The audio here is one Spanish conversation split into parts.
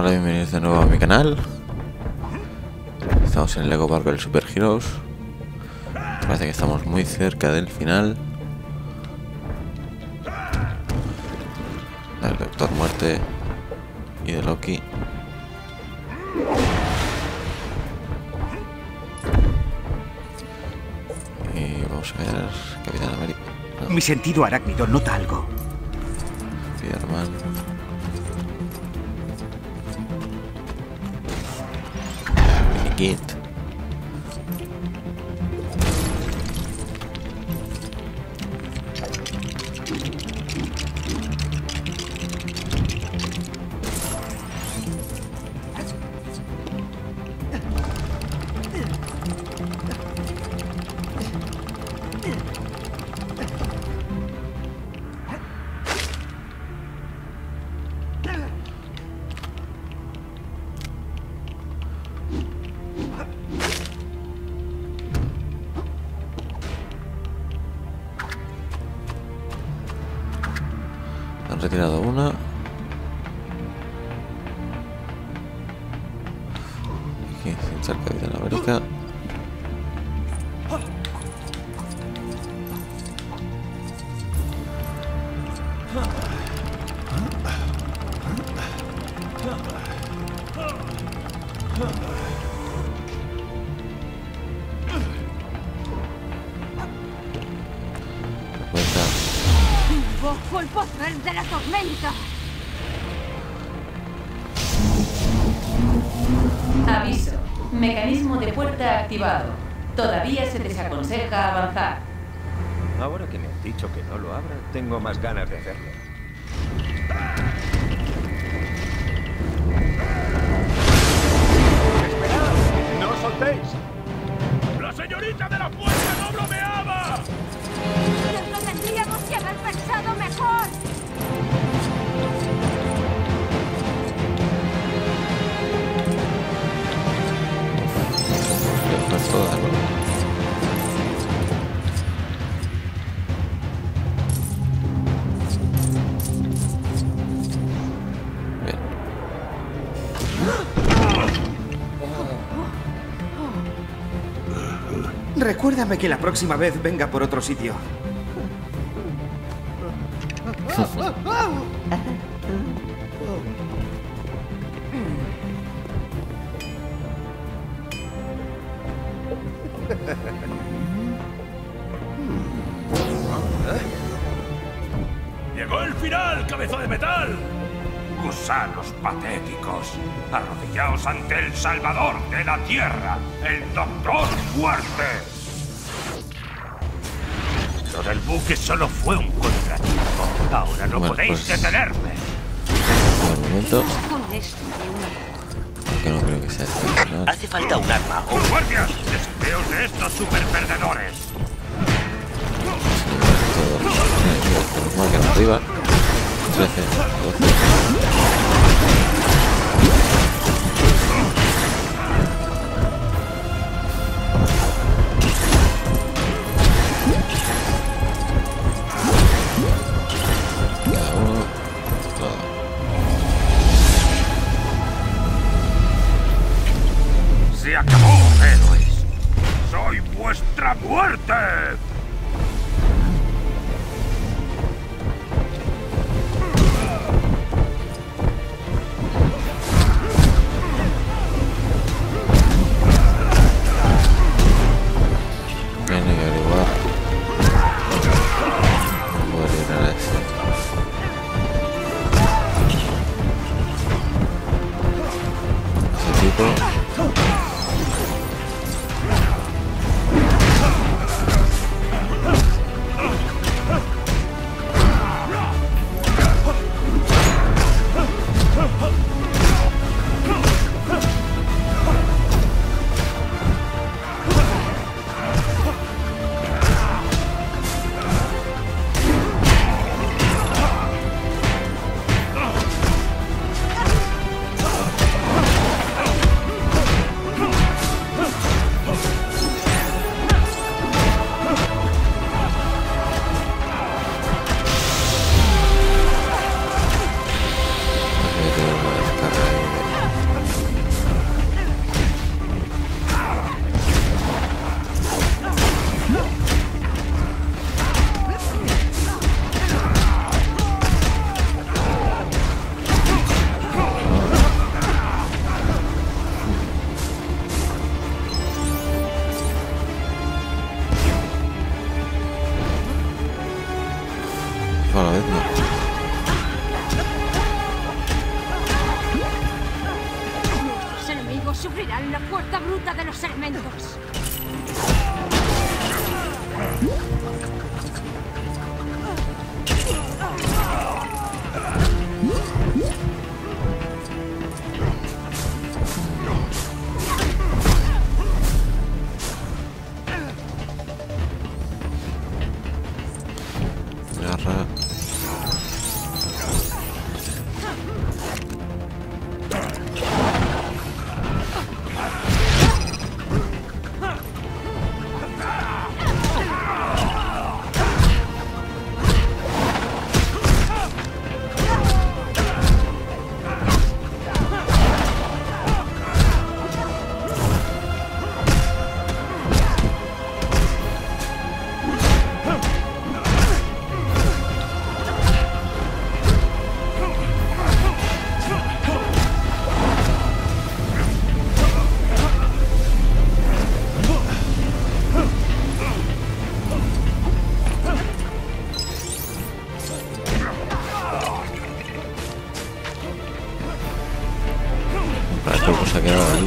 Hola, bienvenidos de nuevo a mi canal. Estamos en Lego Marvel Super Heroes. Parece que estamos muy cerca del final. Del Doctor Muerte y de Loki. Y vamos a ver Capitán América. No, Mi sentido arácnido nota algo. Spider-Man. Minikit. Han retirado una. Aquí, sin ser Capitán América. Recuerda Mecanismo de puerta activado. Todavía se desaconseja avanzar. Ahora que me han dicho que no lo abra, tengo más ganas de hacerlo. ¡Esperad! ¡No os soltéis! ¡La señorita de la puerta no bromeaba! Nos lo tendríamos que haber pensado mejor. Recuérdame que la próxima vez venga por otro sitio. Final, cabeza de metal! Gusanos patéticos, arrodillaos ante el salvador de la tierra, el Doctor Muerte. Lo del buque solo fue un contratiempo. Ahora no Bueno, podéis pues- detenerme. Un momento, no creo que sea este final. Hace falta un arma o ¡Guardias! ¡Desateos de estos superperdedores! Todos los enemigos que nos marcan arriba. 13, 12. Cada uno. Todo. ¡Se acabó, héroes! ¡Soy vuestra muerte!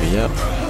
yeah,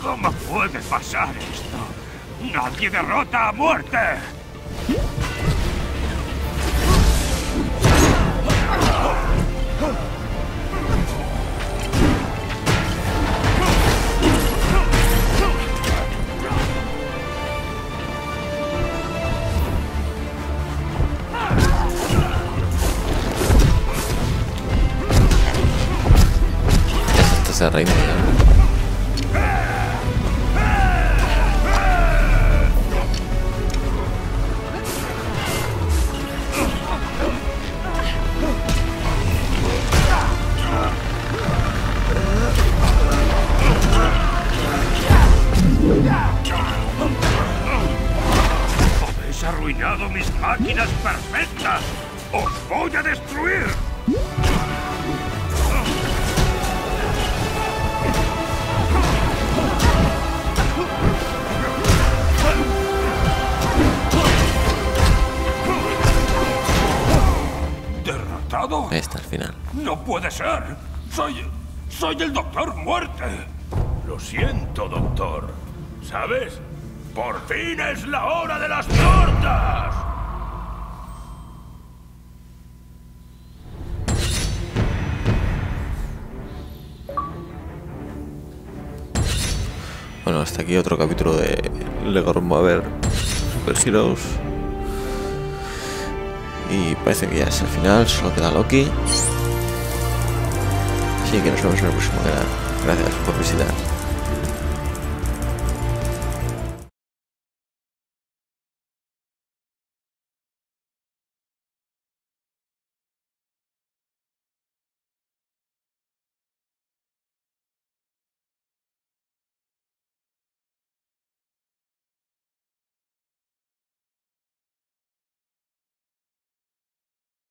¿Cómo puede pasar esto? ¡Nadie derrota a muerte! ese reino. Ahí está el final. No puede ser. Soy... Soy el Doctor Muerte. Lo siento, Doctor. ¿Sabes? Por fin es la hora de las tortas. Bueno, hasta aquí otro capítulo de Lego Mover Super Heroes. Y parece que ya es el final, solo queda Loki. Así que nos vemos en el próximo canal. Gracias por visitar.